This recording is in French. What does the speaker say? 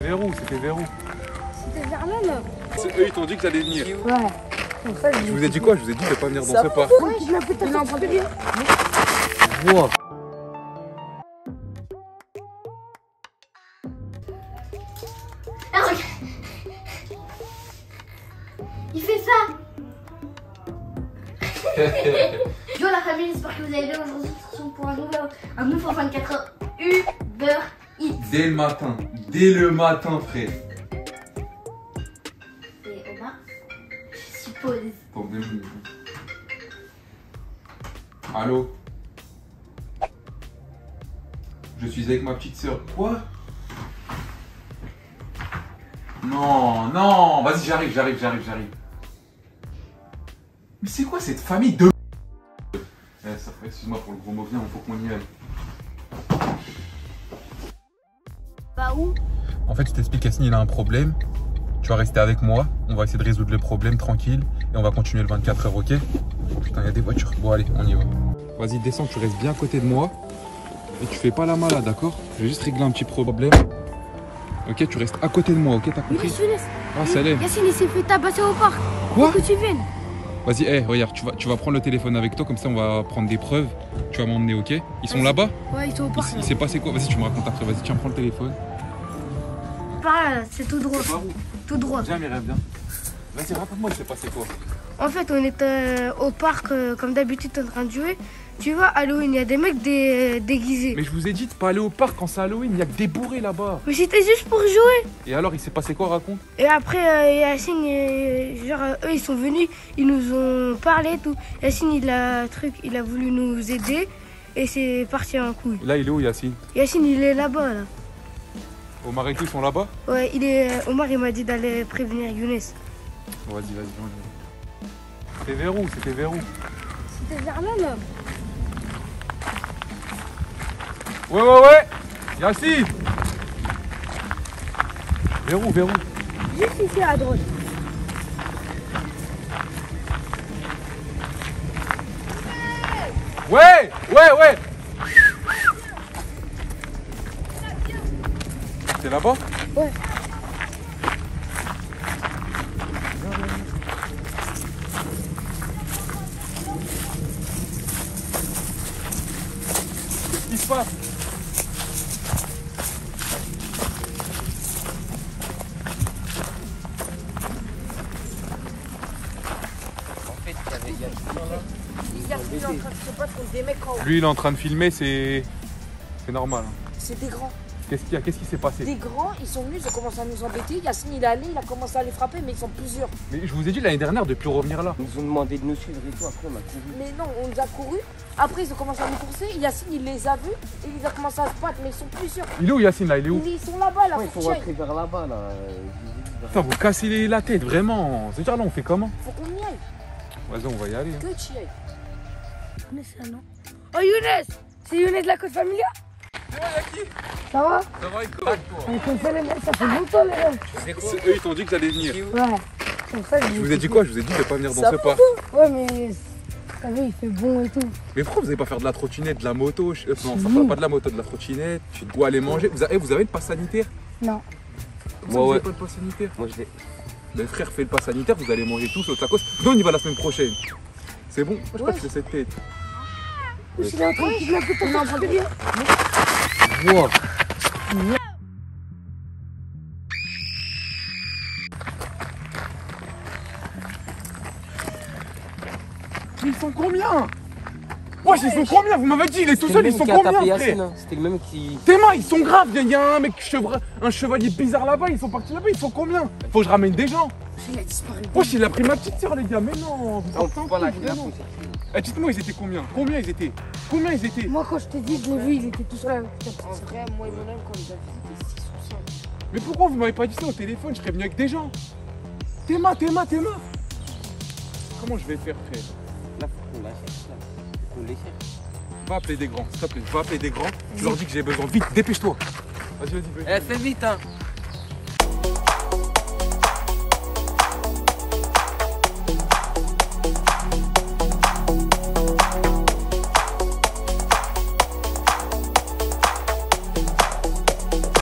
Verrou, c'était verrou. C'était. C'est eux, ils t'ont dit que t'allais venir. Ouais. Ça, Je vous ai dit quoi? Je vous ai dit de pas venir dans ce parc. Ouais, je l'ai peut-être en train de dire. Wow. Ah, regarde. Il fait ça. Yo la famille, j'espère que vous allez bien. Aujourd'hui, on se retrouve pour un nouveau, un nouveau 24 heures Uber Eats. Dès le matin. Dès le matin, frère. C'est Omar, je suppose. Minutes. Allô? Je suis avec ma petite sœur. Quoi? Non, non Vas-y, j'arrive, j'arrive, j'arrive, j'arrive. Mais c'est quoi cette famille de... Eh, ça fait, excuse-moi pour le gros mot, viens, il faut qu'on y aille. Où En fait, je t'explique, Yassine, il a un problème. Tu vas rester avec moi. On va essayer de résoudre le problème tranquille. Et on va continuer le 24 heures, ok? Putain, il y a des voitures. Bon, allez, on y va. Vas-y, descends, tu restes bien à côté de moi. Et tu fais pas la malade, d'accord? Je vais juste régler un petit problème. Ok, tu restes à côté de moi, ok? T'as compris? Ah, Salem. Yacine, il s'est fait tabasser au parc. Quoi? Faut que tu viennes. Vas-y, hé, regarde, tu vas, tu vas prendre le téléphone avec toi, comme ça on va prendre des preuves. Tu vas m'emmener, ok? Ils sont là-bas? Ouais, ils sont au Il, parc. là. il s'est passé quoi? Vas-y, tu me racontes après. Vas-y, tiens, prends le téléphone. Par là, là, c'est tout droit. Par où Tout droit. Viens, Mireille, viens. Vas-y, raconte-moi, il s'est passé quoi En fait, on était euh, au parc, euh, comme d'habitude, en train de jouer. Tu vois, Halloween, il y a des mecs dé- déguisés. Mais je vous ai dit de pas aller au parc quand c'est Halloween, il y a que des bourrés là-bas. Mais c'était juste pour jouer. Et alors, il s'est passé quoi, raconte? Et après, euh, Yacine, euh, genre, euh, eux, ils sont venus, ils nous ont parlé et tout. Yacine, il a, truc, il a voulu nous aider et c'est parti en couille. Là, il est où, Yacine? Yacine, il est là-bas, là. Omar et tout, sont là-bas Ouais, il est, Omar, il m'a dit d'aller prévenir Younes. Vas-y, vas-y, on y va. C'était verrou, c'était verrou. C'était vers là, là. Ouais, ouais, ouais Yacine Verrou, verrou. Juste ici, à droite. Ouais, ouais, ouais C'est là-bas? Ouais. Qu'est-ce qui se passe? En fait, il y avait il y a Yacine, il est en train de se battre contre des mecs en haut. Lui, il est en train de filmer, c'est... C'est normal. hein. C'est des grands. Qu'est-ce qu'il y a Qu'est-ce qui s'est passé Des grands, ils sont venus, ils ont commencé à nous embêter. Yacine, il est allé, il a commencé à les frapper, mais ils sont plusieurs. Mais je vous ai dit l'année dernière de plus revenir là. Ils nous ont demandé de nous suivre et tout, après on a couru. Mais non, on nous a couru. Après, ils ont commencé à nous courser. Yacine, il les a vus et il a commencé à se battre, mais ils sont plusieurs. Il est où Yacine là Il est où Ils, sont là-bas, là, Ouais, il faut rentrer vers là-bas là. Putain, vous cassez la tête, vraiment. C'est-à-dire là, on fait comment Faut qu'on y aille. Vas-y, on va y aller. Que tu y ailles. Younes, là, non Oh, Younes C'est Younes de la côte familiale? Ça va Ça va et quoi On connaissait les mecs, ça fait longtemps, les. C'est quoi C'est eux, ils t'ont dit que t'allais venir. Ouais. Comme ça, Je vous ai dit quoi Je vous ai dit de pas venir dans Ça ce parc. Ouais, mais t'as vu, il fait bon et tout. Mais pourquoi vous n'allez pas faire de la trottinette, de la moto je- euh, Non, enfin, pas de la moto, de la trottinette. Ou aller manger. Vous avez, vous avez le pass sanitaire Non. Comment ça, Ouais, vous ouais. avez pas le pass sanitaire Moi je vais. Mais frère, fais le pass sanitaire, vous allez manger tous au tacos. Non, on y va la semaine prochaine. C'est bon Pourquoi tu fais cette tête il est en train de kidnapper Wow. Ils sont combien? Wesh, ils sont combien? Vous m'avez dit, il est tout seul, ils sont combien. C'était le même qui. Tes mains, ils sont graves. Il y a un mec, chevra- un chevalier bizarre là-bas. Ils sont partis là-bas. Ils sont combien? Faut que je ramène des gens. Il a disparu. Wesh, il a pris ma petite soeur, les gars. Mais non, vous pas la vraiment. Eh, Dites-moi, ils étaient combien? Combien ils étaient? Combien ils étaient? Moi, quand je t'ai dit, je l'ai vu, il était tout seul avec ta petite En vrai, moi et mon homme, quand ils avaient c'était 6 ou 5. Mais pourquoi vous m'avez pas dit ça au téléphone? Je serais venu avec des gens. Tes mains, tes mains, tes mains. Comment je vais faire, frère? Là, faut qu'on la cherche là. Faut qu'on les cherche. Va appeler des grands, s'il te plaît. Va appeler des grands. Je leur dis que j'ai besoin. Vite, dépêche-toi. Vas-y, vas-y, vas-y. Eh, fais vite hein.